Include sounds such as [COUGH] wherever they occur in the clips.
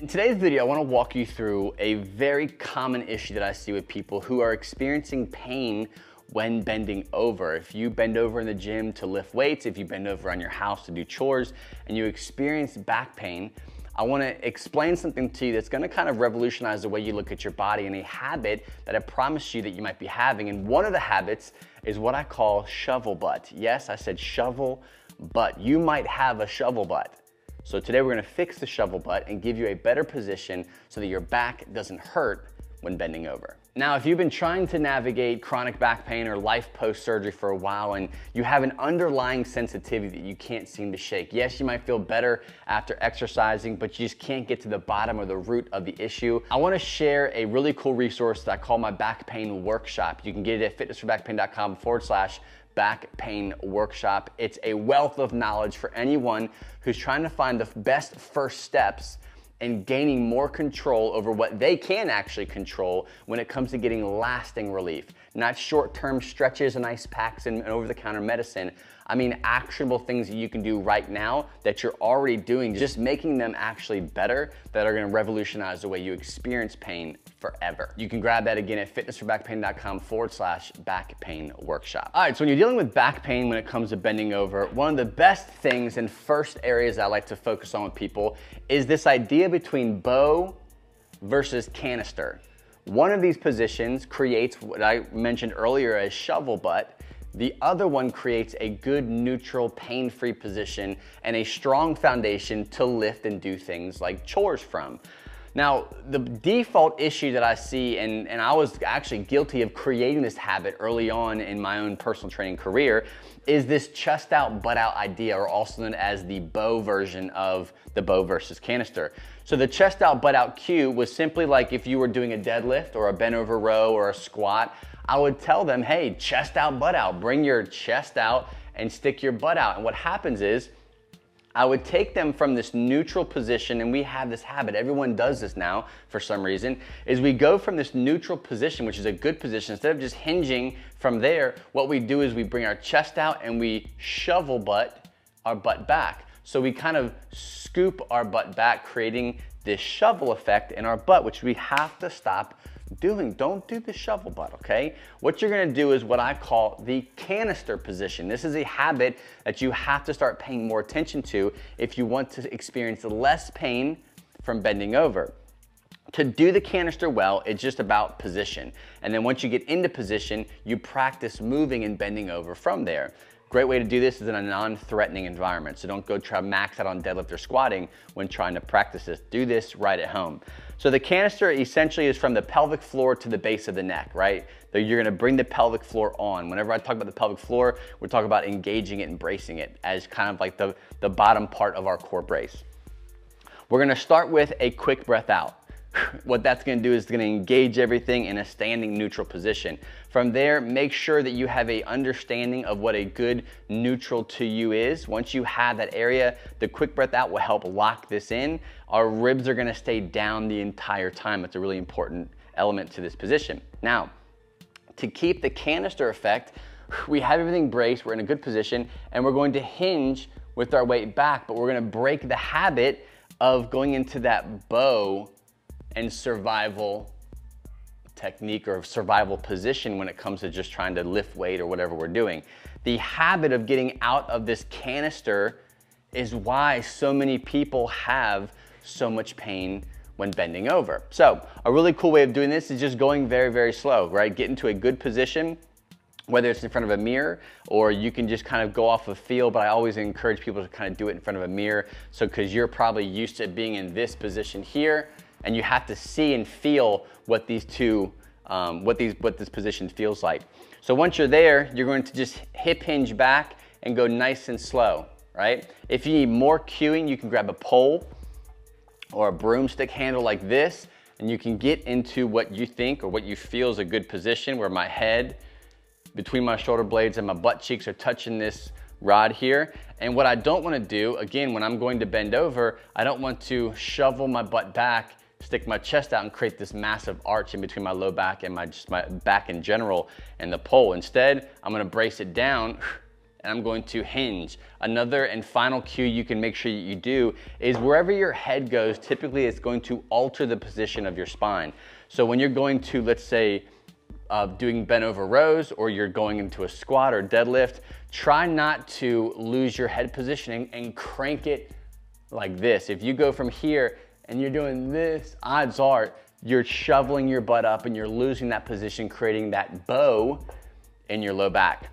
In today's video, I wanna walk you through a very common issue that I see with people who are experiencing pain when bending over. If you bend over in the gym to lift weights, if you bend over on your house to do chores, and you experience back pain, I wanna explain something to you that's gonna kind of revolutionize the way you look at your body and a habit that I promise you that you might be having. And one of the habits is what I call shovel butt. Yes, I said shovel butt. You might have a shovel butt. So today we're gonna fix the shovel butt and give you a better position so that your back doesn't hurt when bending over. Now, if you've been trying to navigate chronic back pain or life post-surgery for a while and you have an underlying sensitivity that you can't seem to shake, yes, you might feel better after exercising, but you just can't get to the bottom or the root of the issue. I wanna share a really cool resource that I call my back pain workshop. You can get it at fitnessforbackpain.com forward slash back pain workshop. It's a wealth of knowledge for anyone who's trying to find the best first steps and gaining more control over what they can actually control when it comes to getting lasting relief. Not short term stretches and ice packs and over the counter medicine. I mean, actionable things that you can do right now that you're already doing, just making them actually better that are gonna revolutionize the way you experience pain forever. You can grab that again at fitnessforbackpain.com forward slash back pain workshop. All right, so when you're dealing with back pain when it comes to bending over, one of the best things and first areas I like to focus on with people is this idea between bow versus canister. One of these positions creates what I mentioned earlier as shovel butt, the other one creates a good, neutral, pain-free position and a strong foundation to lift and do things like chores from. Now, the default issue that I see, and, and I was actually guilty of creating this habit early on in my own personal training career, is this chest out, butt out idea, or also known as the bow version of the bow versus canister. So the chest out, butt out cue was simply like if you were doing a deadlift or a bent over row or a squat, I would tell them, hey, chest out, butt out. Bring your chest out and stick your butt out. And what happens is, I would take them from this neutral position, and we have this habit, everyone does this now for some reason, is we go from this neutral position, which is a good position, instead of just hinging from there, what we do is we bring our chest out and we shovel butt our butt back. So we kind of scoop our butt back, creating this shovel effect in our butt, which we have to stop doing. Don't do the shovel butt, okay? What you're gonna do is what I call the canister position. This is a habit that you have to start paying more attention to if you want to experience less pain from bending over. To do the canister well, it's just about position. And then once you get into position, you practice moving and bending over from there. Great way to do this is in a non-threatening environment. So don't go try max out on deadlift or squatting when trying to practice this. Do this right at home. So the canister essentially is from the pelvic floor to the base of the neck, right? So you're gonna bring the pelvic floor on. Whenever I talk about the pelvic floor, we're talking about engaging it and bracing it as kind of like the, the bottom part of our core brace. We're gonna start with a quick breath out what that's gonna do is gonna engage everything in a standing neutral position. From there, make sure that you have a understanding of what a good neutral to you is. Once you have that area, the quick breath out will help lock this in. Our ribs are gonna stay down the entire time. It's a really important element to this position. Now, to keep the canister effect, we have everything braced, we're in a good position, and we're going to hinge with our weight back, but we're gonna break the habit of going into that bow and survival technique or survival position when it comes to just trying to lift weight or whatever we're doing. The habit of getting out of this canister is why so many people have so much pain when bending over. So a really cool way of doing this is just going very, very slow, right? Get into a good position, whether it's in front of a mirror or you can just kind of go off of feel, but I always encourage people to kind of do it in front of a mirror. So, cause you're probably used to being in this position here, and you have to see and feel what these two, um, what, these, what this position feels like. So once you're there, you're going to just hip hinge back and go nice and slow, right? If you need more cueing, you can grab a pole or a broomstick handle like this, and you can get into what you think or what you feel is a good position where my head between my shoulder blades and my butt cheeks are touching this rod here. And what I don't wanna do, again, when I'm going to bend over, I don't want to shovel my butt back stick my chest out and create this massive arch in between my low back and my just my back in general and the pole. Instead, I'm gonna brace it down [SIGHS] and I'm going to hinge. Another and final cue you can make sure you do is wherever your head goes, typically it's going to alter the position of your spine. So when you're going to, let's say, uh, doing bent over rows or you're going into a squat or deadlift, try not to lose your head positioning and crank it like this. If you go from here and you're doing this, odds are you're shoveling your butt up and you're losing that position, creating that bow in your low back.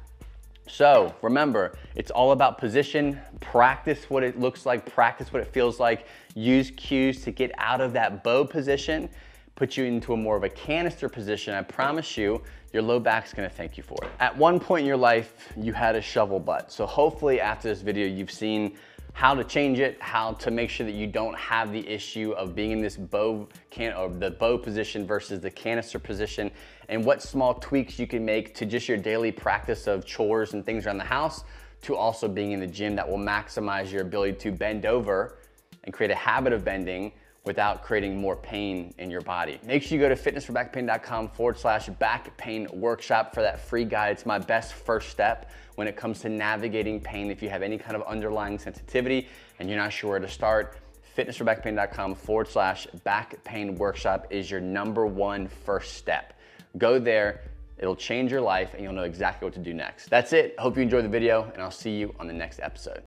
So remember, it's all about position, practice what it looks like, practice what it feels like, use cues to get out of that bow position, put you into a more of a canister position. I promise you, your low back's gonna thank you for it. At one point in your life, you had a shovel butt. So hopefully after this video, you've seen how to change it, how to make sure that you don't have the issue of being in this bow can or the bow position versus the canister position, and what small tweaks you can make to just your daily practice of chores and things around the house to also being in the gym that will maximize your ability to bend over and create a habit of bending without creating more pain in your body. Make sure you go to fitnessforbackpain.com forward slash back pain workshop for that free guide. It's my best first step when it comes to navigating pain. If you have any kind of underlying sensitivity and you're not sure where to start, fitnessforbackpain.com forward slash back pain workshop is your number one first step. Go there, it'll change your life and you'll know exactly what to do next. That's it. Hope you enjoyed the video and I'll see you on the next episode.